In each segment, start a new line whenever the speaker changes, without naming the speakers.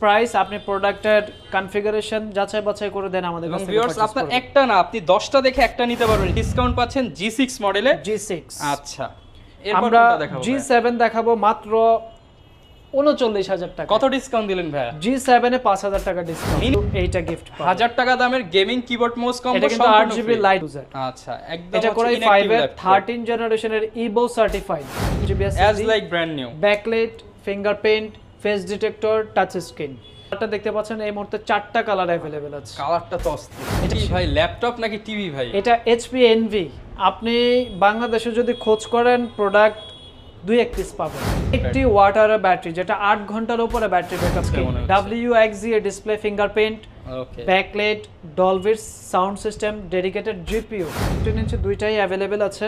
Price আপনি প্রোডাক্টের configuration যাচাই বাছাই করে দেন আমাদের কাছ
ভিউয়ার্স আপনার একটা না আপনি 10টা দেখে একটা নিতে পারবেন। ডিসকাউন্ট পাচ্ছেন G6 মডেলে
G6
আচ্ছা।
আমরা
কোনটা দেখাবো ভাইয়া?
G7 দেখাবো মাত্র উনচল্লিশ হাজার টাকা।
কত ডিসকাউন্ট দিলেন ভাইয়া?
G7 এ পাঁচ হাজার টাকা ডিসকাউন্ট এইটা গিফট
হাজার টাকা দামের গেমিং কিবোর্ড মাউস কম্বো
এটা কিন্তু আট জিবি লাইট
আচ্ছা একদম
এটা করে ফাইভ এর থার্টিন জেনারেশনের Evo certified GB
as like brand new
backlight fingerprint face detector touch screen এটা দেখতে পাচ্ছেন এই মুহূর্তে চারটা কালার অ্যাভেলেবেল আছে।
কালারটা তো অস্থির। এটা কি ভাই ল্যাপটপ নাকি টিভি ভাই?
এটা এইচপি এনভি আপনি বাংলাদেশে যদি খোঁজ করেন প্রোডাক্ট দুই এক পিস পাবেন। একটি ওয়াটার ব্যাটারি যেটা আট ঘণ্টার উপরে ব্যাটারি ব্যাকআপ। ডাব্লিউ এক্সি এর display fingerprint
okay
backlight Dolby's sound system dedicated GPU fifteen ইঞ্চি দুইটাই অ্যাভেলেবেল আছে।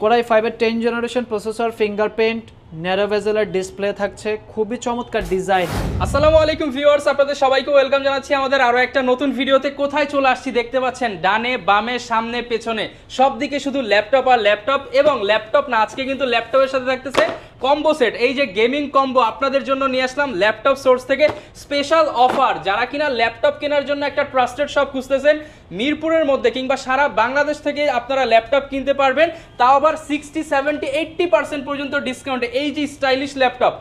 কোরাই ফাইভের ten generation processor fingerprint narrow ভেজেলার display থাকছে, খুবই চমৎকার ডিজাইন।
আসসালামু আলাইকুম ভিউয়ার্স, আপনাদের সবাইকে ওয়েলকাম জানাচ্ছি আমাদের আরও একটা নতুন ভিডিওতে। কোথায় চলে আসছি দেখতে পাচ্ছেন, ডানে, বামে, সামনে, পেছনে। সব দিকে শুধু ল্যাপটপ আর ল্যাপটপ এবং ল্যাপটপ না, আজকে কিন্তু ল্যাপটপের সাথে থাকতেছে কম্বো সেট এই যে গেমিং কম্বো আপনাদের জন্য নিয়ে আসলাম ল্যাপটপ সোর্স থেকে স্পেশাল অফার যারা কিনা ল্যাপটপ কেনার জন্য একটা ট্রাস্টেড শপ খুঁজতেছেন, মিরপুরের মধ্যে কিংবা সারা বাংলাদেশ থেকে আপনারা ল্যাপটপ কিনতে পারবেন, তাও আবার সিক্সটি সেভেন্টি এইটটি পার্সেন্ট পর্যন্ত ডিসকাউন্টে এই যে স্টাইলিশ ল্যাপটপ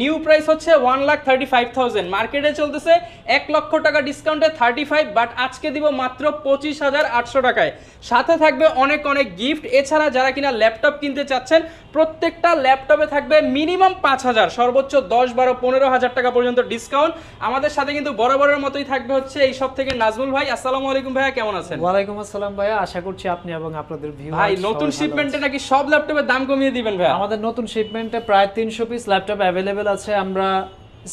নিউ প্রাইস হচ্ছে one lakh thirty five thousand মার্কেটে চলতেছে এক লক্ষ টাকা ডিসকাউন্টে থার্টি ফাইভ বাট আজকে দিব মাত্র পঁচিশ হাজার আটশো টাকায়। সাথে থাকবে অনেক অনেক গিফট এছাড়া যারা কিনা ল্যাপটপ কিনতে চাচ্ছেন প্রত্যেকটা ল্যাপটপে থাকবে মিনিমাম পাঁচ হাজার সর্বোচ্চ দশ বারো পনেরো হাজার টাকা পর্যন্ত ডিসকাউন্ট আমাদের সাথে কিন্তু বরাবরের মতোই থাকবে হচ্ছে এই সব থেকে নাজমুল ভাই। আসসালামু আলাইকুম ভাইয়া কেমন আছেন?
ওয়ালাইকুম আসসালাম ভাইয়া আশা করছি আপনি এবং আপনাদের ভিউ
ভাই নতুন শিপমেন্টে নাকি সব ল্যাপটপের দাম কমিয়ে দিবেন ভাইয়া?
আমাদের নতুন শিপমেন্টে প্রায় তিনশো পিস ল্যাপটপ অ্যাভেলেবেল আছে আমরা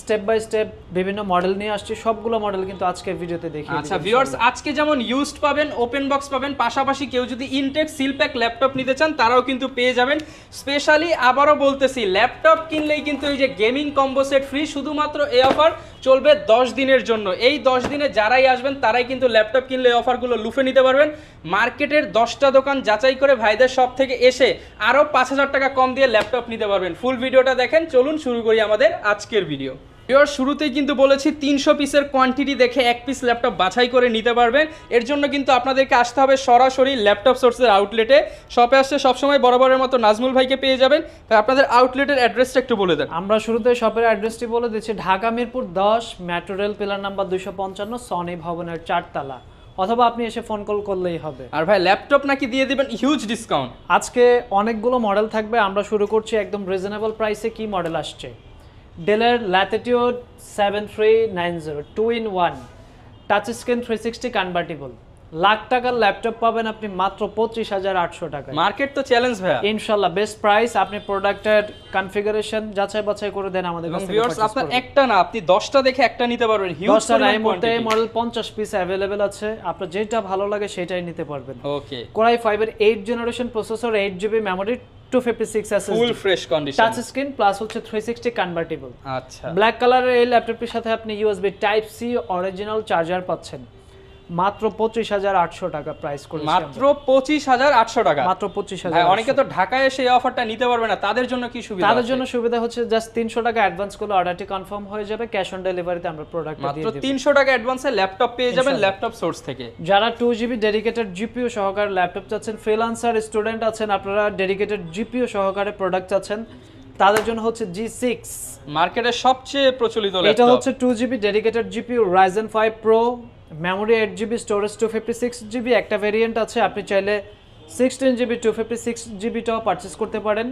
স্টেপ বাই স্টেপ বিভিন্ন মডেল নিয়ে আসছি সবগুলো মডেল কিন্তু আজকের ভিডিওতে দেখি
আচ্ছা ভিউয়ার্স আজকে যেমন ইউজড পাবেন ওপেন বক্স পাবেন পাশাপাশি কেউ যদি ইনটেক সিলপ্যাক ল্যাপটপ নিতে চান তারাও কিন্তু পেয়ে যাবেন। স্পেশালি আবারও বলতেছি ল্যাপটপ কিনলেই কিন্তু এই যে গেমিং কম্বো সেট ফ্রি শুধুমাত্র এই অফার চলবে দশ দিনের জন্য। এই দশ দিনে যারাই আসবেন তারাই কিন্তু ল্যাপটপ কিনলে এই অফারগুলো লুফে নিতে পারবেন। মার্কেটের দশটা দোকান যাচাই করে ভাইদের সব থেকে এসে আরও পাঁচ হাজার টাকা কম দিয়ে ল্যাপটপ নিতে পারবেন। ফুল ভিডিওটা দেখেন চলুন শুরু করি আমাদের আজকের ভিডিও ভিডিওর শুরুতেই কিন্তু বলেছি তিনশো পিসের কোয়ান্টিটি দেখে এক পিস ল্যাপটপ বাছাই করে নিতে পারবেন। এর জন্য কিন্তু আপনাদেরকে আসতে হবে সরাসরি ল্যাপটপ সোর্সের আউটলেটে শপে আসছে সবসময় বরাবরের মতো নাজমুল ভাইকে পেয়ে যাবেন। তাই আপনাদের আউটলেটের অ্যাড্রেসটা একটু বলে দেন।
আমরা শুরুতে শপের অ্যাড্রেসটি বলে দিচ্ছি ঢাকা মিরপুর দশ মেট্রো রেল পিলার নাম্বার দুইশো পঞ্চান্ন সনি ভবনের চারতলা। অথবা আপনি এসে ফোন কল করলেই হবে।
আর ভাই ল্যাপটপ নাকি দিয়ে দিবেন হিউজ ডিসকাউন্ট
আজকে অনেকগুলো মডেল থাকবে আমরা শুরু করছি একদম রিজনেবল প্রাইসে কি মডেল আসছে। ডেলের Latitude seven three nine zero two in one touch screen three sixty convertible lakh টাকার ল্যাপটপ পাবেন আপনি মাত্র পঁচিশ হাজার আটশো টাকায়।
মার্কেট তো চ্যালেঞ্জ ভাইয়া।
ইনশাল্লাহ বেস্ট প্রাইস আপনি প্রোডাক্টের কনফিগারেশন যাচাই বাছাই করে দেন আমাদের
ভিউয়ার্স আপনার একটা না আপনি দশটা দেখে একটা নিতে পারবেন। হিউজ
দশটা নাই মুহূর্তে মডেল পঞ্চাশ পিস অ্যাভেলেবেল আছে। আপনার যেটা ভালো লাগে সেটাই নিতে পারবেন।
ওকে
কোরাই ফাইভের eight generation processor eight GB memory two fifty six
full fresh condition
touch screen plus হচ্ছে থ্রি সিক্সটি কনভার্টেবল
আচ্ছা।
ব্ল্যাক কালারের এই ল্যাপটপটির সাথে আপনি USB type C original charger পাচ্ছেন। মাত্র পঁচিশ হাজার আটশো টাকা প্রাইস করে
মাত্র পঁচিশ হাজার আটশো টাকা।
মাত্র পঁচিশ হাজার
অনেকে তো ঢাকায় এসে অফারটা নিতে পারবে না তাদের জন্য কি সুবিধা
তাদের জন্য সুবিধা হচ্ছে জাস্ট তিনশো টাকা অ্যাডভান্স করলে অর্ডারটি কনফার্ম হয়ে যাবে ক্যাশ অন ডেলিভারিতে আমরা প্রোডাক্ট
মাত্র তিনশো টাকা অ্যাডভান্সে ল্যাপটপ পেয়ে যাবেন ল্যাপটপ সোর্স থেকে।
যারা টু জিবি ডেডিকেটেড জিপিও সহকারে ল্যাপটপ চাচ্ছেন ফ্রিলান্সার স্টুডেন্ট আছেন আপনারা ডেডিকেটেড জিপিও সহকারে প্রোডাক্ট চাচ্ছেন তাদের জন্য হচ্ছে জি সিক্স
মার্কেটের সবচেয়ে প্রচলিত
এটা হচ্ছে two GB dedicated GPU Ryzen five pro memory eight GB storage two fifty six GB একটা ভেরিয়েন্ট আছে, আপনি চাইলে sixteen GB two fifty six জিবিটাও purchase করতে পারেন।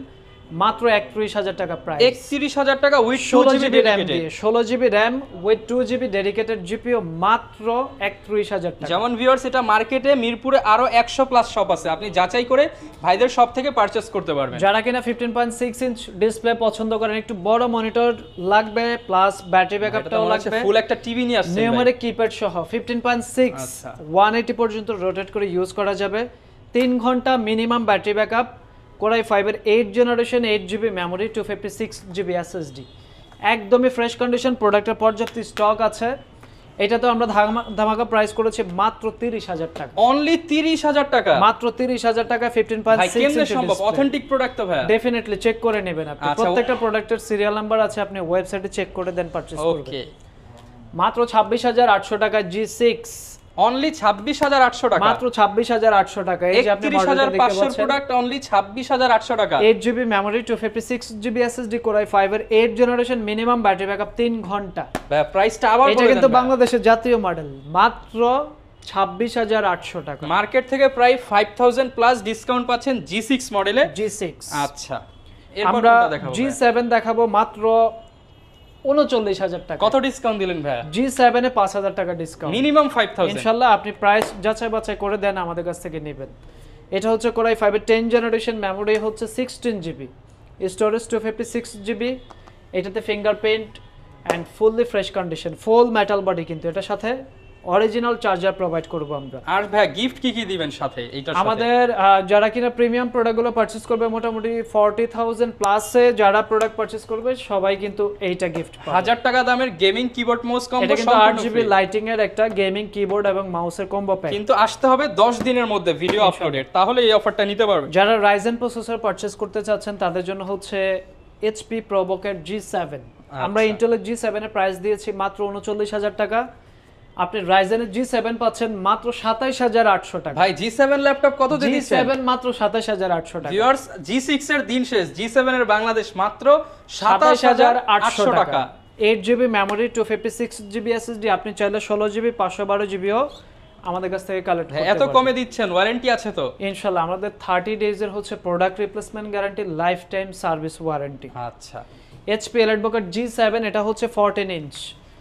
মাত্র একত্রিশ হাজার টাকা প্রাইস
একত্রিশ হাজার টাকা উইথ টু
ষোলো
জিবি
জিবি র্যাম দিয়ে ষোলো GB RAM with two GB dedicated GPU মাত্র একত্রিশ হাজার টাকা।
যেমন ভিউয়ার্স এটা মার্কেটে মিরপুরে আরও একশো প্লাস শপ আছে। আপনি যাচাই করে ভাইদের সব থেকে পারচেস করতে পারবেন।
যারা কিনা fifteen point six inch display পছন্দ করেন একটু বড় মনিটর লাগবে প্লাস ব্যাটারি ব্যাকআপটাও লাগবে।
ফুল একটা টিভি নিয়ে আসছে
নিউমারিক কিপ্যাড সহ ফিফটিন পয়েন্ট সিক্স
আচ্ছা।
ওয়ান এইটি পর্যন্ত রোটেট করে ইউজ করা যাবে। তিন ঘণ্টা minimum battery backup core i ফাইভের eight generation eight GB memory two fifty six GB SSD একদমই ফ্রেশ কন্ডিশন প্রোডাক্টের পর্যাপ্ত স্টক আছে। এটা তো আমরা ধামা- ধামাকা প্রাইস করেছি মাত্র তিরিশ হাজার টাকা।
অনলি তিরিশ হাজার টাকা?
মাত্র তিরিশ হাজার টাকা ফিফটিন
সম্ভব? অথেন্টিক প্রোডাক্ট তো ভাই
ডেফিনেটলি চেক করে নেবেন আপনি।
আচ্ছা,
প্রত্যেকটা প্রোডাক্টের সিরিয়াল নাম্বার আছে আপনি ওয়েবসাইটে চেক করে দেন পারচেজ করবেন।
ওকে
মাত্র ছাব্বিশ হাজার আটশো টাকা জি সিক্স
অনলি ছাব্বিশ হাজার আটশো টাকা।
মাত্র ছাব্বিশ হাজার আটশো টাকা। এই যে আপনি
একত্রিশ হাজার
মডেলটা দেখতে
পাঁচশোর
পাচ্ছেন।
প্রোডাক্ট অনলি ছাব্বিশ হাজার আটশো টাকা।
Eight GB memory two fifty six GB SSD core i ফাইভের eight generation minimum battery backup তিন ঘণ্টা।
ভাই প্রাইসটা আবার
এটা কিন্তু বাংলাদেশের জাতীয় মডেল মাত্র ছাব্বিশ হাজার আটশো টাকা।
মার্কেট থেকে প্রায় ফাইভ থাউজেন্ড প্লাস ডিসকাউন্ট পাচ্ছেন জি সিক্স মডেলে
জি সিক্স
আচ্ছা।
আমরা জি সেভেন দেখাবো মাত্র উনচল্লিশ হাজার টাকা।
কত ডিসকাউন্ট দিলেন ভাইয়া?
জি সেভেনে পাঁচ হাজার টাকা ডিসকাউন্ট
মিনিমাম ফাইভ থাউজেন্ড
ইনশাল্লাহ আপনি প্রাইস যাচাই বাছাই করে দেন আমাদের কাছ থেকে নেবেন। এটা হচ্ছে কোরাই ফাইভের টেন জেনারেশন মেমোরি হচ্ছে sixteen GB storage two fifty six GB এটাতে fingerprint and fully fresh condition full metal body কিন্তু এটার সাথে অরিজিনাল চার্জার প্রোভাইড করব আমরা।
আর ভাই গিফট কি কি দিবেন সাথে সাথে?
আমাদের যারা কিনা প্রিমিয়াম প্রোডাক্টগুলো পারচেস করবে মোটামুটি ফর্টি থাউজেন্ড প্লাসে যারা প্রোডাক্ট পারচেস করবে সবাই কিন্তু এইটা গিফট পাবে।
হাজার টাকা দামের গেমিং কিবোর্ড মাউস কম্বো
এটা কিন্তু আট জিবি লাইটিং এর একটা গেমিং কিবোর্ড এবং মাউসের কম্বো প্যাক
কিন্তু আসতে হবে 10 দিনের মধ্যে ভিডিও আপলোডের তাহলে এই অফারটা নিতে পারবে।
যারা রাইজেন প্রসেসর পারচেস করতে চাচ্ছেন তাদের জন্য হচ্ছে এইচপি প্রোবোকেট জি সেভেন আমরা
আচ্ছা।
ইন্টেলের জি সেভেনের প্রাইস দিয়েছি মাত্র উনচল্লিশ হাজার টাকা। আপনি রাইজেনের জি সেভেন পাচ্ছেন মাত্র সাতাইশ হাজার আটশো টাকা।
ভাই জি সেভেন ল্যাপটপ কত
জি সেভেন মাত্র সাতাইশ হাজার আটশো টাকা।
ভিউয়ার্স জি সিক্স এর দিন শেষ জি সেভেন এর বাংলাদেশ মাত্র
সাতাইশ হাজার আটশো টাকা। Eight GB memory two fifty six GB SSD আপনি চাইলে ষোলো জিবি পাঁচশো বারো জিবিও আমাদের কাছ থেকে কালেক্ট
এত কমে দিচ্ছেন ওয়ারেন্টি আছে তো?
ইনশাল্লাহ আমাদের থার্টি ডেজের হচ্ছে product replacement guarantee lifetime service warranty
আচ্ছা
এইচপি এলাইটবুকের জি সেভেন এটা হচ্ছে ফোরটিন ইঞ্চ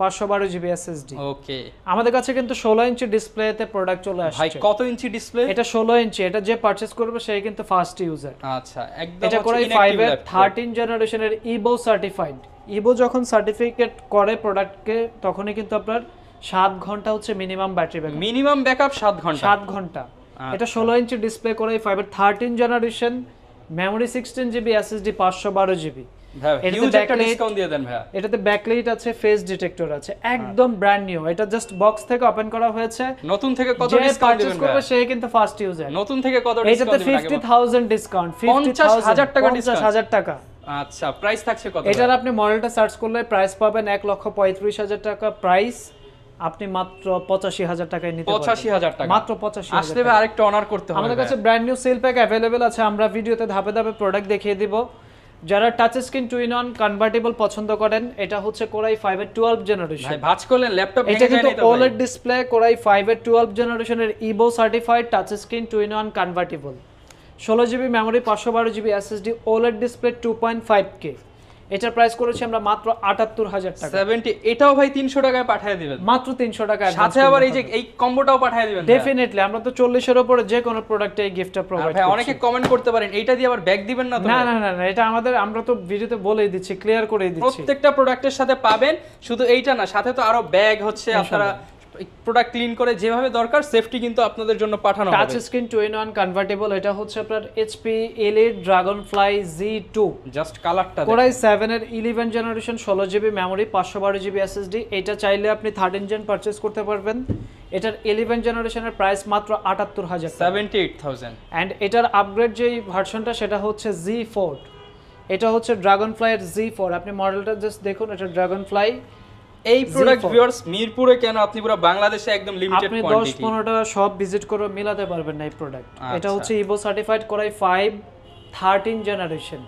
পাঁচশো বারো জিবি এসএসডি
ওকে
আমাদের কাছে কিন্তু ষোলো ইঞ্চি ডিসপ্লেতে প্রোডাক্ট চলে
ভাই
আসছে।
কত ইঞ্চি ডিসপ্লে
এটা ষোলো ইঞ্চি এটা যে পারচেস করবে সেই কিন্তু ফার্স্ট ইউজার
আচ্ছা একদম
এটা করে ফাইভের থার্টিন জেনারেশনের ইবো সার্টিফাইড ইবো যখন সার্টিফিকেট করে প্রোডাক্টকে তখনই কিন্তু আপনার সাত ঘণ্টা হচ্ছে minimum battery backup
minimum backup 7 ঘণ্টা?
সাত ঘণ্টা। এটা ষোলো ইঞ্চি ডিসপ্লে করে ফাইভের thirteen generation memory sixteen GB SSD পাঁচশো বারো জিবি এটাতে
হিউজ একটা
backlight-
ডিসকাউন্ট দিয়ে দেন ভাইয়া।
এটাতে ব্যাকলাইট আছে ফেস ডিটেক্টর আছে একদম ব্র্যান্ড নিউ এটা জাস্ট বক্স থেকে ওপেন করা হয়েছে।
নতুন থেকে কত ডিসকাউন্ট দিবেন
করবে সে কিন্তু ফার্স্ট ইউজার
নতুন থেকে কত ডিসকাউন্ট দিবেন
ফিফটি ডিসকাউন্ট
পঞ্চাশ হাজার টাকা
পঞ্চাশ
discount।
হাজার টাকা।
আচ্ছা প্রাইস থাকছে কত
এটার আপনি মডেলটা সার্চ করলে প্রাইস পাবেন এক লক্ষ পঁয়ত্রিশ হাজার টাকা। প্রাইস আপনি মাত্র পঁচাশি হাজার টাকায় নিতে পারবেন।
85000 টাকা।
মাত্র পঁচাশি
আসলে আরেকটু অনার করতে হবে
আমাদের কাছে brand new seal pack available আছে আমরা ভিডিওতে ধাপে ধাপে প্রোডাক্ট দেখিয়ে দিব। যারা touch screen two in one convertible পছন্দ করেন এটা হচ্ছে কোরাই ফাইভের টুয়েলভ জেনারেশন
ভাই ভাঁজ করলেন ল্যাপটপ
এটা কিন্তু ওলেড ডিসপ্লে কোরাই 5 এর 12 জেনারেশনের Evo certified touch screen two in one convertible ষোলো জিবি মেমোরি পাঁচশো বারো GB SSD OLED display two point five K এটার প্রাইস করেছি আমরা মাত্র আটাত্তর হাজার টাকা।
70 এটাও ভাই 300 টাকায় পাঠিয়ে দিবেন।
মাত্র তিনশো টাকা
সাথে আবার এই যে এই কম্বোটাও পাঠিয়ে দিবেন।
ডেফিনেটলি আমরা তো চল্লিশের উপরে যে কোনো প্রোডাক্টে এই গিফটটা প্রোভাইড
ভাই অনেকে কমেন্ট করতে পারেন এইটা দিয়ে আবার ব্যাগ দিবেন না তো?
না না না না এটা আমাদের আমরা তো ভিডিওতে বলেই দিচ্ছি ক্লিয়ার করেই দিচ্ছি।
প্রত্যেকটা প্রোডাক্টের সাথে পাবেন শুধু এইটা না সাথে তো আরও ব্যাগ হচ্ছে আপনারা প্রোডাক্ট ক্লিন করে যেভাবে দরকার সেফটি কিন্তু আপনাদের জন্য পাঠানো touch
screen two in one convertible এটা হচ্ছে আপনার HP Elite Dragonfly G two
just কালারটা
কোরাই সেভেনের ইলেভেন জেনারেশন ষোলো জিবি মেমোরি পাঁচশো বারো জিবি এসএসডি এটা চাইলে আপনি থার্টিন জেন পারচেস করতে পারবেন। এটার ইলেভেন জেনারেশনের প্রাইস মাত্র আটাত্তর হাজার
সেভেন্টি এইট থাউজেন্ড
অ্যান্ড এটার আপগ্রেড যেই ভার্সনটা সেটা হচ্ছে জি ফোর এটা হচ্ছে ড্রাগন ফ্লাইয়ের জি ফোর আপনি মডেলটা জাস্ট দেখুন এটা ড্রাগন ফ্লাই
এই প্রোডাক্ট ভিউয়ার্স মিরপুরে কেন? আপনি পুরো বাংলাদেশে একদম লিমিটেড কোয়ান্টিটি
আপনি দশ
কোয়ান্টিটি
পনেরোটা সব ভিজিট করে মিলাতে পারবেন না এই প্রোডাক্ট এটা
আচ্ছা।
হচ্ছে Evo certified core i five thirteen generation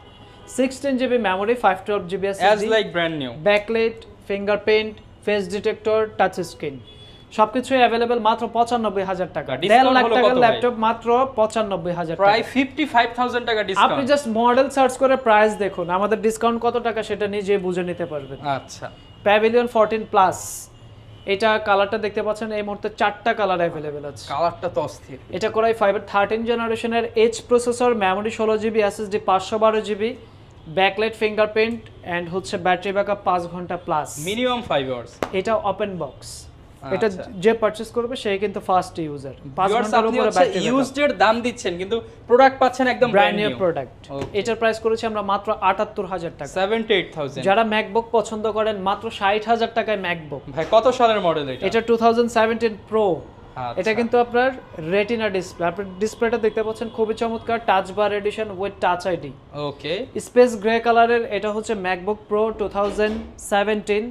sixteen GB memory five twelve
GB as like brand
new backlight fingerprint face detector touch screen সবকিছুই অ্যাভেলেবেল মাত্র পঁচানব্বই হাজার টাকা। দেড় লাখ টাকার? ল্যাপটপ মাত্র পঁচানব্বই হাজার টাকা।
প্রায় ফিফটি ফাইভ থাউজেন্ড টাকা
আপনি জাস্ট মডেল সার্চ করে প্রাইস দেখুন। আমাদের ডিসকাউন্ট কত টাকা সেটা নিজে বুঝে নিতে পারবেন।
আচ্ছা।
প্যাভিলিয়ন ফোরটিন প্লাস এটা কালারটা দেখতে পাচ্ছেন এই মুহূর্তে চারটা কালার অ্যাভেলেবেল আছে।
কালারটা তো অস্থির।
এটা করাই ফাইভের থার্টিন জেনারেশনের এইচ প্রসেসর মেমোরি ষোলো জিবি এসএসডি পাঁচশো বারো জিবি ব্যাকলাইট ফিঙ্গারপ্রিন্ট অ্যান্ড হচ্ছে ব্যাটারি ব্যাকআপ পাঁচ ঘণ্টা প্লাস
মিনিমাম ফাইভ আওয়ার্স
এটা ওপেন বক্স এটা
আচ্ছা।
যে পারচেস করবে সেই কিন্তু ফার্স্ট ইউজার পাঁচ
ঘণ্টার
উপরে ব্যাটারি
দাম দিচ্ছেন কিন্তু প্রোডাক্ট পাচ্ছেন একদম
ব্র্যান্ড নিউ প্রোডাক্ট এটার প্রাইস করেছি আমরা মাত্র আটাত্তর হাজার টাকা।
78000
যারা ম্যাকবুক পছন্দ করেন মাত্র ষাট হাজার টাকায় ম্যাকবুক
ভাই কত সালের মডেল এটা?
এটা টু থাউজেন্ড সেভেন্টিন প্রো
আচ্ছা।
এটা কিন্তু আপনার রেটিনা ডিসপ্লে আপনার ডিসপ্লেটা দেখতে পাচ্ছেন খুবই চমৎকার touch bar edition with touch ID
okay
space grey কালারের এটা হচ্ছে MacBook Pro two thousand seventeen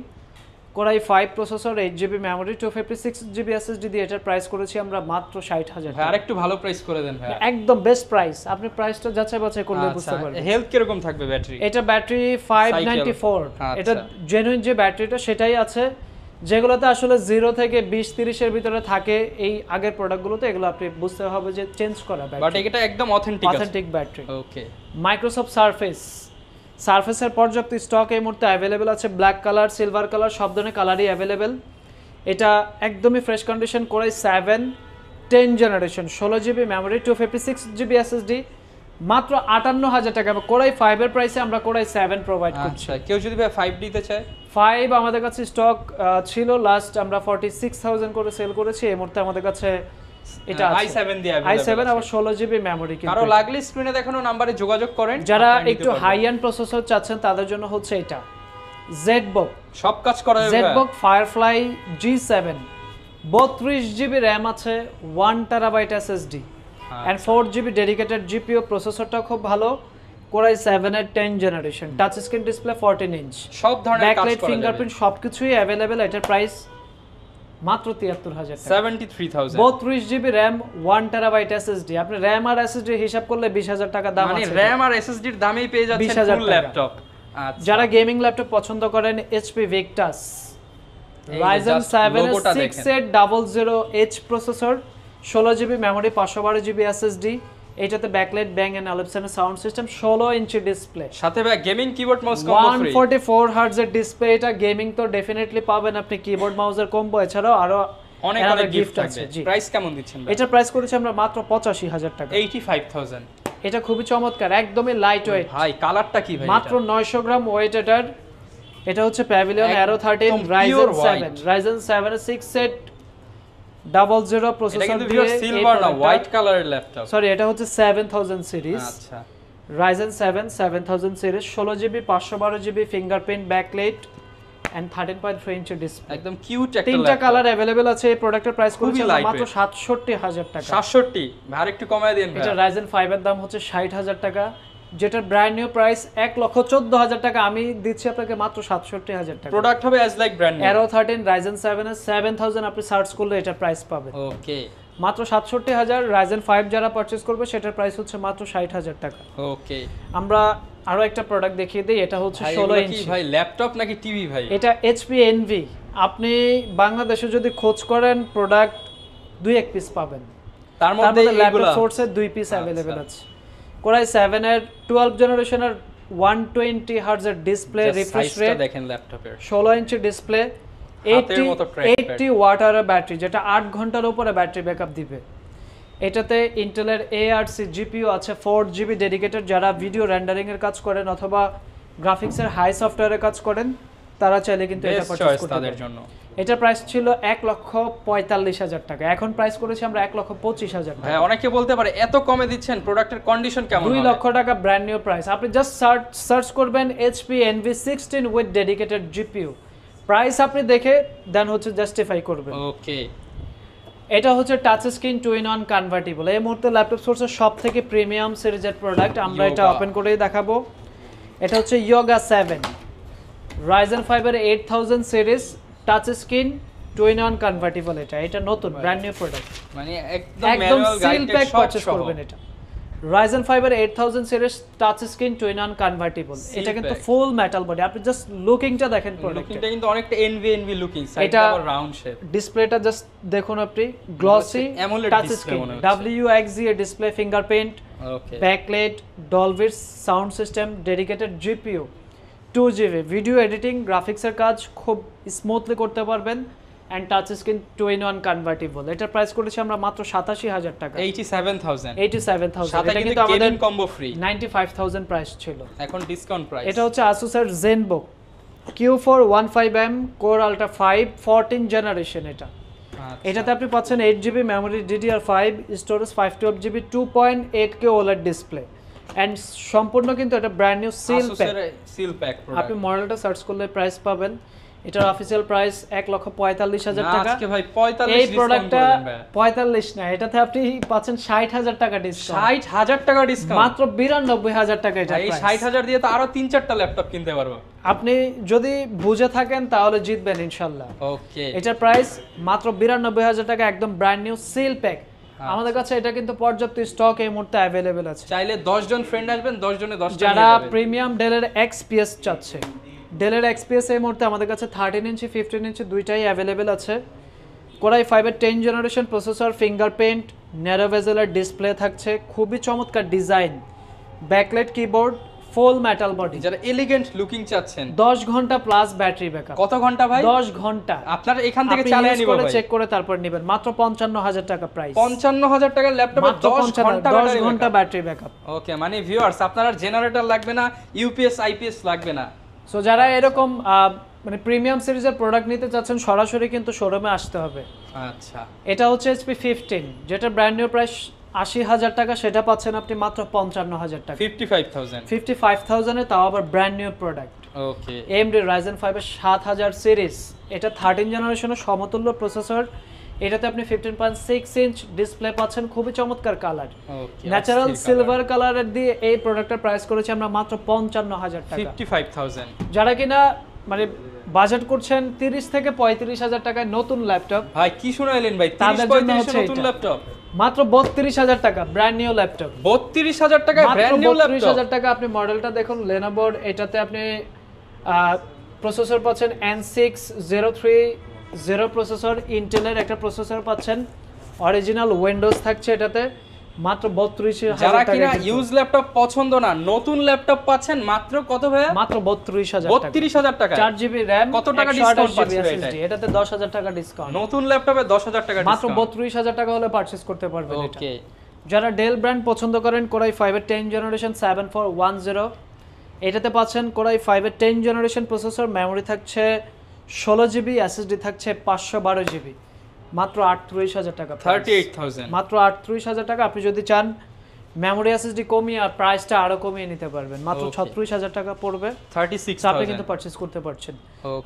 core i five processor eight GB memory two fifty six GB SSD দিয়ে এটার প্রাইস করেছি আমরা মাত্র ষাট হাজার
ভাই আরেকটু ভালো প্রাইস করে দেন ভাই।
একদম বেস্ট প্রাইস আপনি প্রাইসটা যাচাই বাছাই করলে
আচ্ছা
বুঝতে পারবেন।
হেলথ কীরকম থাকবে ব্যাটারি
এটা ব্যাটারি ফাইভ নাইনটি ফোর। এটা জেনুইন যে ব্যাটারিটা সেটাই আছে। যেগুলোতে আসলে জিরো থেকে বিশ তিরিশের ভিতরে থাকে এই আগের প্রোডাক্টগুলোতে এগুলো আপনি বুঝতে হবে যে চেঞ্জ করা
বাট
ব্যাটারি
এটা একদম authentic
authentic battery
okay
Microsoft Surface সারফেসের পর্যাপ্ত স্টক এই মুহূর্তে অ্যাভেলেবেল আছে। ব্ল্যাক কালার সিলভার কালার সব ধরনের কালারই অ্যাভেলেবেল এটা একদমই ফ্রেশ কন্ডিশন করে সেভেন টেন জেনারেশন ষোলো GB memory two fifty six GB SSD মাত্র আটান্ন হাজার টাকা। কোরাই ফাইভের প্রাইসে আমরা কোরাই সেভেন প্রোভাইড করছি।
কেউ যদি 5 দিতে চায়?
ফাইভ আমাদের কাছে স্টক ছিল। লাস্ট আমরা ফর্টি সিক্স থাউজেন্ড করে সেল করেছি। এই মুহূর্তে আমাদের কাছে এটা
i7 দিয়ে
আই সেভেন
আছে।
আবার ষোলো জিবি মেমোরি কিন্তু।
কারও লাগলে স্ক্রিনে দেখানো নম্বরে যোগাযোগ করেন
যারা একটু হাই এন্ড প্রসেসর চাচ্ছেন তাদের জন্য হচ্ছে এটা। জেডবক
সব কাজ করা যাবে।
জেডবক ফায়ারফ্লাই জি সেভেন বত্রিশ জিবি আছে টেরাবাইট ডেডিকেটেড জিপিও প্রসেসরটা খুব ভালো। কোরাই সেভেনের ten generation touch screen display fourteen inch
সব ধরনের
ব্যাকলাইট ফিঙ্গারপ্রিন্ট সব কিছুই অ্যাভেলেবেল এটার প্রাইস মাত্র তিয়াত্তর হাজার সেভেন্টি
থ্রি থাউজেন্ড
বত্রিশ GB RAM one terabyte SSD আপনি র্যাম আর এসএসডি হিসাব করলে বিশ হাজার টাকা দাম
মানে র‍্যাম আর এসএসডির দামেই পেয়ে যাচ্ছেন
20,000
ফুল
টাকা।
ল্যাপটপ আচ্ছা।
যারা গেমিং ল্যাপটপ পছন্দ করেন
HP
Victus
Ryzen
seven
six
eight double zero H processor ষোলো জিবি মেমোরি পাঁচশো বারো জিবি এসএসডি এটাতে ব্যাকলাইট ব্যাং এন্ড অলিপসনের সাউন্ড সিস্টেম ষোলো ইঞ্চি ডিসপ্লে
সাথে gaming keyboard mouse
combo
free
forty four হার্টজের display এটা গেমিং তো ডেফিনেটলি পাবেন আপনি কিবোর্ড মাউসের কম্বো এছাড়াও আরও
অনেক অনেক গিফট আছে প্রাইস কেমন দিচ্ছেন ভাই?
এটার প্রাইস করেছি আমরা মাত্র পঁচাশি হাজার টাকা।
85000
এটা খুবই চমৎকার একদমই লাইট ওয়েট
ভাই কালারটা কি ভাই
মাত্র নয়শো গ্রাম ওয়েট এটার। এটা হচ্ছে
Pavilion
Aero thirteen
pure
Ryzen
white।
Seven Ryzen seven six set
double
zero
processor
দিয়ে
সিলভার না হোয়াইট কালারের ল্যাপটপ
সরি এটা হচ্ছে সেভেন থাউজেন্ড সিরিজ
আচ্ছা।
Ryzen seven seven thousand series ষোলো জিবি পাঁচশো বারো GB fingerprint backlit and thirteen point three inch display
একদম কিউট একটা
তিনটা কালার অ্যাভেলেবেল আছে এই প্রোডাক্টের প্রাইস করেছে মাত্র সাতষট্টি হাজার টাকা।
67 ভাই একটু কমায় দেন
এটা
ভাই
রাইজেন ফাইভের দাম হচ্ছে ষাট হাজার টাকা। যেটার ব্র্যান্ড নিউ প্রাইস এক লক্ষ চোদ্দ হাজার টাকা। আমি দিচ্ছি আপনাকে মাত্র সাতষট্টি হাজার টাকা।
প্রোডাক্ট হবে as like brand
Aero thirteen Ryzen seven এর সেভেন থাউজেন্ড আপনি সার্চ করলে এটার প্রাইস পাবেন।
ওকে
মাত্র সাতষট্টি হাজার রাইজেন ফাইভ যারা পারচেস করবে সেটার প্রাইস হচ্ছে মাত্র ষাট হাজার টাকা।
ওকে
আমরা আরও একটা প্রোডাক্ট দেখিয়ে দিই এটা হচ্ছে ষোলো ইঞ্চি
ভাই ল্যাপটপ নাকি টিভি ভাই?
এটা এইচপি এনভি আপনি বাংলাদেশে যদি খোঁজ করেন প্রোডাক্ট দুই এক পিস পাবেন।
তার মধ্যে
ল্যাপটপ সোর্সের দুই পিস
আচ্ছা।
অ্যাভেলেবেল আছে। কোরাই সেভেন এর টুয়েলভ জেনারেশনের ওয়ান টোয়েন্টি হার্জের ডিসপ্লে রিফ্রেশ রেট
দেখেন ল্যাপটপের
ষোলো ইঞ্চি ডিসপ্লে
trackpad।
ওয়াটারের ব্যাটারি যেটা আট ঘণ্টার উপরে ব্যাটারি ব্যাকআপ দিবে। এটাতে ইন্টেলের এআরসি জিপিও আছে ফোর জিবি ডেডিকেটেড যারা ভিডিও রেন্ডারিং এর কাজ করেন অথবা গ্রাফিক্সের হাই সফটওয়্যারের কাজ করেন তারা চাইলে কিন্তু এটা পারচেজ করতে
তাদের
পারেন। এটার প্রাইস ছিল এক লক্ষ পঁয়তাল্লিশ হাজার টাকা। এখন প্রাইস করেছি আমরা এক লক্ষ পঁচিশ হাজার টাকা।
ভাই অনেকে বলতে পারে এত কমে দিচ্ছেন প্রোডাক্টের কন্ডিশন কেমন
দুই লক্ষ টাকা ব্র্যান্ড নিউ প্রাইস আপনি জাস্ট সার্চ সার্চ করবেন HP Envy sixteen with dedicated GPU price আপনি দেখে দেন হচ্ছে জাস্টিফাই করবেন।
ওকে
এটা হচ্ছে touch screen two in one convertible এই মুহূর্তে ল্যাপটপ সোর্সের সব থেকে প্রিমিয়াম সিরিজের প্রোডাক্ট আমরা এটা ওপেন করেই দেখাবো। এটা হচ্ছে Yoga seven Ryzen fibre eight thousand series touch screen two in one convertible এটা এটা নতুন ব্র্যান্ড নিউ প্রোডাক্ট
মানে একদম
একদম সিল প্যাক পারচেজ করবেন এটা। Ryzen fibre eight thousand series touch screen two in one
convertible
এটা কিন্তু ফুল মেটাল বডি আপনি জাস্ট লুকিংটা দেখেন
লুকিংটা কিন্তু অনেকটা এনভি এনভি লুকিং
এটা-
রাউন্ড শেপ
ডিসপ্লেটা জাস্ট দেখুন আপনি গ্লসি টাচ স্ক্রিন। ডাব্লিউ এক্সের display fingerprint
okay
backlight Dolby's sound system dedicated GPU two GB. Video editing গ্রাফিক্সের কাজ খুব স্মুথলি করতে পারবেন and touch screen two in one convertible এটার প্রাইস করেছি আমরা মাত্র সাতাশি হাজার টাকা।
Eighty seven
thousand eighty seven
thousand
এটা
কিন্তু
আমাদের
combo free
ninety five thousand price ছিল।
এখন ডিসকাউন্ট প্রাইস
এটা হচ্ছে আসুসের Zenbook Q four one five M core ultra five fourteen generation এটা।
আচ্ছা।
এটাতে আপনি পাচ্ছেন eight GB memory DDR five storage five twelve GB two point eight K OLED display and সম্পূর্ণ কিন্তু এটা brand new seal pack
seal pack
আপনি মডেলটা সার্চ করলে প্রাইস পাবেন। এটার অফিসিয়াল প্রাইস এক লক্ষ পঁয়তাল্লিশ হাজার টাকা।
আজকে ভাই 45
এই প্রোডাক্টটা পঁয়তাল্লিশ না এটাতে আপনি পাচ্ছেন ষাট হাজার টাকা ডিসকাউন্ট
60000 টাকা ডিসকাউন্ট
মাত্র বিরানব্বই হাজার টাকা এটা
এই 60000 দিয়ে তো আরও তিন চারটা ল্যাপটপ কিনতে পারব।
আপনি যদি বুঝে থাকেন তাহলে জিতবেন ইনশাল্লাহ।
ওকে
এটার প্রাইস মাত্র বিরানব্বই হাজার টাকা একদম ব্র্যান্ড নিউ সিল প্যাক। আমাদের কাছে এটা কিন্তু পর্যাপ্ত স্টক এই মুহূর্তে অ্যাভেলেবেল আছে।
চাইলে 10 জন ফ্রেন্ড আসবেন 10 জনে 10 টা
যারা প্রিমিয়াম ডেলের এক্সপিএস চাচ্ছে। ডেলের এক্সপিএস এই মুহূর্তে আমাদের কাছে থার্টিন ইঞ্চি ফিফটিন ইঞ্চি দুইটাই অ্যাভেলেবেল আছে। কোরাই ফাইভের ten generation processor fingerprint narrow ভেজেলার display থাকছে। খুবই চমৎকার design backlit keyboard full metal body
যারা এলিগেন্ট লুকিং চাচ্ছেন।
দশ ঘণ্টা প্লাস ব্যাটারি ব্যাকআপ
কত ঘণ্টা ভাই?
দশ ঘণ্টা।
আপনারা এখান থেকে চালিয়ে
use
নিব ভাই।
চেক করে তারপর নেবেন। মাত্র পঞ্চান্ন হাজার টাকা প্রাইস
55000 টাকার ল্যাপটপে 10 ঘণ্টা
দশ
ব্যাটারি
ঘণ্টা ব্যাটারি ব্যাকআপ
ওকে মানে ভিউয়ার্স আপনার জেনারেটর লাগবে না ইউপিএস আইপিএস লাগবে না।
সো যারা এরকম মানে প্রিমিয়াম সিরিজের প্রোডাক্ট নিতে চাচ্ছেন সরাসরি কিন্তু শোরুমে আসতে হবে।
আচ্ছা।
এটা হচ্ছে এইচপি ফিফটিন যেটা ব্র্যান্ড নিউ প্রাইস আশি হাজার টাকা সেটা পাচ্ছেন আপনি মাত্র পঞ্চান্ন হাজার টাকা।
55000
ফিফটি ফাইভ থাউজেন্ডে তাও আবার brand new product
okay
AMD Ryzen ফাইভের সাত হাজার সিরিজ এটা থার্টিন জেনারেশনের সমতুল্য প্রসেসর এটাতে আপনি fifteen point six inch display পাচ্ছেন খুবই চমৎকার কালার
ওকে
ন্যাচারাল সিলভার কালারের দিয়ে এই প্রোডাক্টের প্রাইস করেছি আমরা মাত্র পঞ্চান্ন হাজার টাকা।
55000
যারা কিনা মানে বাজেট করছেন তিরিশ থেকে পঁয়ত্রিশ হাজার টাকায় নতুন ল্যাপটপ
ভাই কি শুনাইলেন ভাই? 30
তাদের জন্য
35
হচ্ছে
নতুন ল্যাপটপ
মাত্র বত্রিশ হাজার টাকা ব্র্যান্ড নিউ ল্যাপটপ
32000 টাকা ব্র্যান্ড নিউ
বত্রিশ
ল্যাপটপ
হাজার টাকা আপনি মডেলটা দেখুন লেনোভোর এটাতে আপনি প্রসেসর পাচ্ছেন N six zero three zero processor ইন্টেলের একটা প্রসেসর পাচ্ছেন। অরিজিনাল উইন্ডোজ থাকছে এটাতে। মাত্র বত্রিশ
যারা
হাজার
কিনা ইউজ ল্যাপটপ পছন্দ না নতুন ল্যাপটপ পাচ্ছেন মাত্র কত ভাইয়া?
মাত্র টাকা।
32000 কত টাকা discount পাচ্ছি ভাই
এটাতে টাকা ডিসকাউন্ট
নতুন ল্যাপটপে 10000 টাকা
মাত্র
ডিসকাউন্ট
বত্রিশ হাজার টাকা হলে করতে পারবেন
ওকে
যারা ডেল ব্র্যান্ড পছন্দ করেন কোরাই ফাইভের ten generation seven four one zero এটাতে পাচ্ছেন কোরাই ফাইভের টেন জেনারেশন প্রসেসর মেমোরি থাকছে ষোলো জিবি এসএসডি থাকছে পাঁচশো বারো জিবি মাত্র আটত্রিশ হাজার টাকা price।
38000
মাত্র আটত্রিশ হাজার টাকা। আপনি যদি চান মেমোরি এসএসডি কমিয়ে আর প্রাইসটা আরও কমিয়ে নিতে পারবেন। মাত্র ছত্রিশ হাজার টাকা পড়বে।
36000
So আপনি কিন্তু পারচেস করতে পারছেন।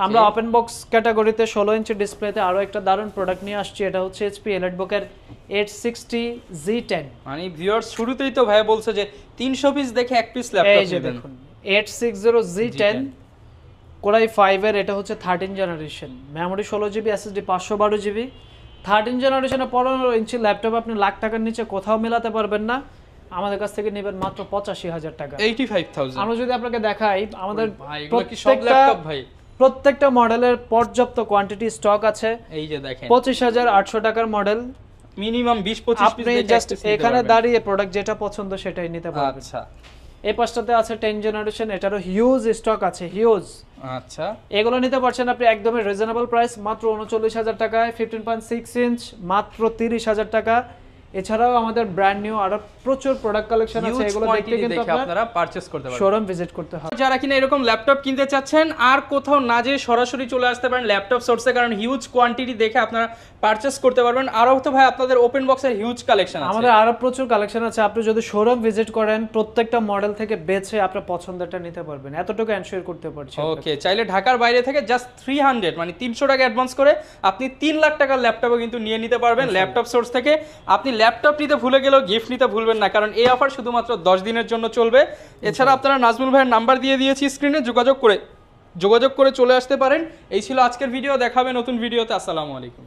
আমরা ওপেন বক্স ক্যাটাগরিতে ষোলো ইঞ্চি ডিসপ্লেতে আরও একটা দারুণ প্রোডাক্ট নিয়ে আসছি। এটা হচ্ছে এইচপি এলিটবুকের এইট সিক্সটি জি টেন
মানে ভিউয়ার্স শুরুতেই তো ভাই বলছে যে 300 পিস দেখে এক পিস ল্যাপটপ
এই যে দেখুন eight six zero G ten core i ফাইভের এটা হচ্ছে থার্টিন জেনারেশন মেমোরি ষোলো জিবি এসএসডি পাঁচশো বারো জিবি থার্টিন জেনারেশনের পনেরো ইঞ্চি ল্যাপটপ আপনি লাখ টাকার নিচে কোথাও মেলাতে পারবেন না। আমাদের কাছ থেকে নেবেন মাত্র পঁচাশি হাজার টাকা।
85000
আমরা যদি আপনাকে দেখাই আমাদের
ভাই
প্রত্যেকটা মডেলের পর্যাপ্ত কোয়ান্টিটি স্টক আছে।
এই যে দেখেন।
পঁচিশ হাজার আটশো টাকার মডেল
মিনিমাম বিশ পঁচিশ
আপনি জাস্ট এখানে দাঁড়িয়ে প্রোডাক্ট যেটা পছন্দ সেটাই নিতে পারবেন।
আচ্ছা।
এই পাশটাতে আছে টেন জেনারেশন এটারও হিউজ স্টক আছে হিউজ
আচ্ছা।
এগুলো নিতে পারছেন আপনি একদমই রিজনেবল প্রাইস মাত্র উনচল্লিশ হাজার টাকায় ফিফটিন পয়েন্ট সিক্স ইঞ্চ মাত্র তিরিশ হাজার টাকা। এছাড়াও আমাদের ব্র্যান্ড নিউ আরও প্রচুর প্রোডাক্ট কালেকশন আছে এগুলো দেখতে কিন্তু আপনারা
পারচেজ করতে পারবেন।
শোরুম ভিজিট করতে হবে।
যারা কিনা এরকম ল্যাপটপ কিনতে চাচ্ছেন আর কোথাও না যেয়ে সরাসরি চলে আসতে পারেন ল্যাপটপ সোর্সে কারণ হিউজ কোয়ান্টিটি দেখে আপনারা পারচেস করতে পারবেন। আরও তো ভাই আপনাদের ওপেন বক্সের হিউজ কালেকশন আছে।
আমাদের আরও প্রচুর কালেকশন আছে। আপনি যদি শোরুম ভিজিট করেন প্রত্যেকটা মডেল থেকে বেছে আপনার পছন্দেরটা নিতে পারবেন। এতটুকু এনশিওর করতে পারছি
ওকে চাইলে ঢাকার বাইরে থেকে জাস্ট থ্রি হান্ড্রেড মানে তিনশো টাকা অ্যাডভান্স করে আপনি তিন লাখ টাকার ল্যাপটপও কিন্তু নিয়ে নিতে পারবেন। ল্যাপটপ সোর্স থেকে আপনি ল্যাপটপ নিতে ভুলে গেলেও গিফট নিতে ভুলবেন না কারণ এই অফার শুধুমাত্র দশ দিনের জন্য চলবে। এছাড়া আপনারা নাজমুল ভাইয়ের নাম্বার দিয়ে দিয়েছি স্ক্রিনে যোগাযোগ করে যোগাযোগ করে চলে আসতে পারেন। এই ছিল আজকের ভিডিও দেখাবে নতুন ভিডিওতে আসসালামু আলাইকুম।